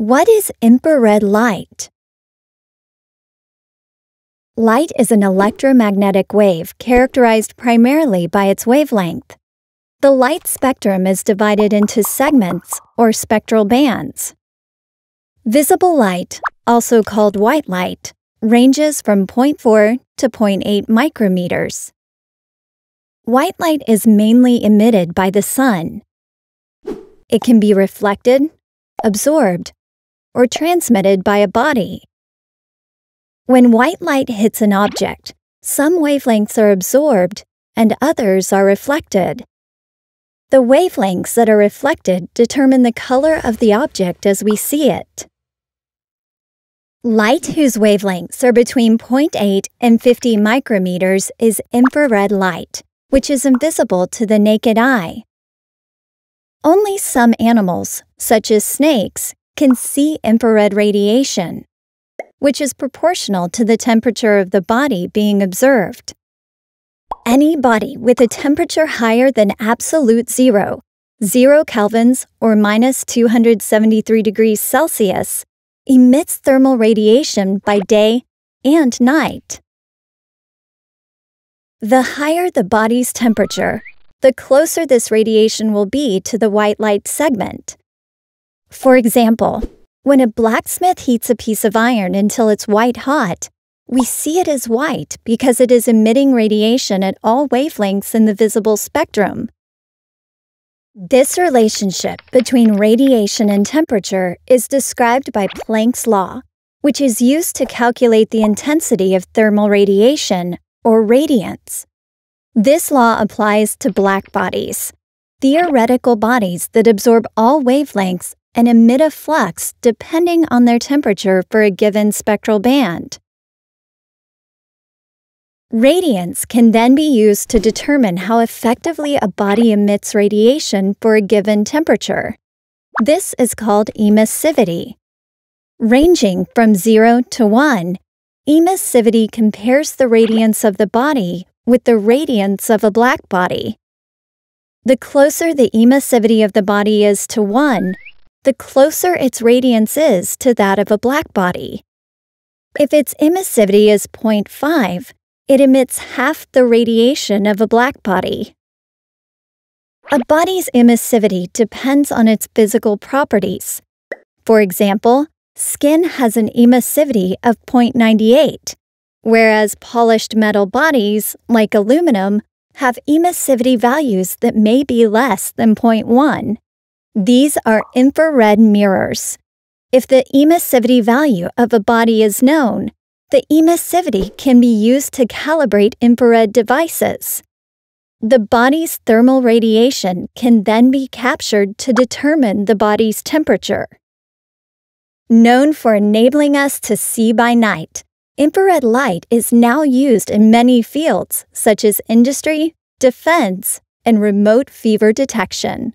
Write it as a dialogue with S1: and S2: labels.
S1: What is infrared light? Light is an electromagnetic wave characterized primarily by its wavelength. The light spectrum is divided into segments or spectral bands. Visible light, also called white light, ranges from 0.4 to 0.8 micrometers. White light is mainly emitted by the sun. It can be reflected, absorbed, or transmitted by a body. When white light hits an object, some wavelengths are absorbed and others are reflected. The wavelengths that are reflected determine the color of the object as we see it. Light whose wavelengths are between 0.8 and 50 micrometers is infrared light, which is invisible to the naked eye. Only some animals, such as snakes, can see infrared radiation, which is proportional to the temperature of the body being observed. Any body with a temperature higher than absolute zero, zero kelvins or minus 273 degrees Celsius, emits thermal radiation by day and night. The higher the body's temperature, the closer this radiation will be to the white light segment. For example, when a blacksmith heats a piece of iron until it's white hot, we see it as white because it is emitting radiation at all wavelengths in the visible spectrum. This relationship between radiation and temperature is described by Planck's law, which is used to calculate the intensity of thermal radiation, or radiance. This law applies to black bodies, theoretical bodies that absorb all wavelengths and emit a flux depending on their temperature for a given spectral band. Radiance can then be used to determine how effectively a body emits radiation for a given temperature. This is called emissivity. Ranging from 0 to 1, emissivity compares the radiance of the body with the radiance of a black body. The closer the emissivity of the body is to 1, the closer its radiance is to that of a black body. If its emissivity is 0.5, it emits half the radiation of a black body. A body's emissivity depends on its physical properties. For example, skin has an emissivity of 0.98, whereas polished metal bodies, like aluminum, have emissivity values that may be less than 0.1. These are infrared mirrors. If the emissivity value of a body is known, the emissivity can be used to calibrate infrared devices. The body's thermal radiation can then be captured to determine the body's temperature. Known for enabling us to see by night, infrared light is now used in many fields such as industry, defense, and remote fever detection.